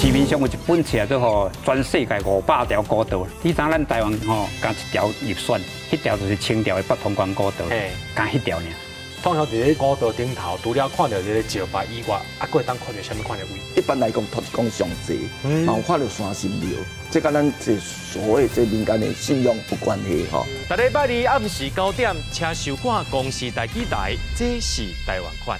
市面上有一本册做吼，全世界五百条古道，你知咱台湾吼，加一条入选，迄条就是清朝的北通关古道，加迄条呢。通常伫咧古道顶头，除了看到这个石牌以外，啊，佫会当看到什么看的位？一般来讲，土地公上济，然有看到山神庙，这甲咱这所谓这民间的信仰有关系吼。大礼拜二暗时九点，请收看公司台记台，这是台湾款。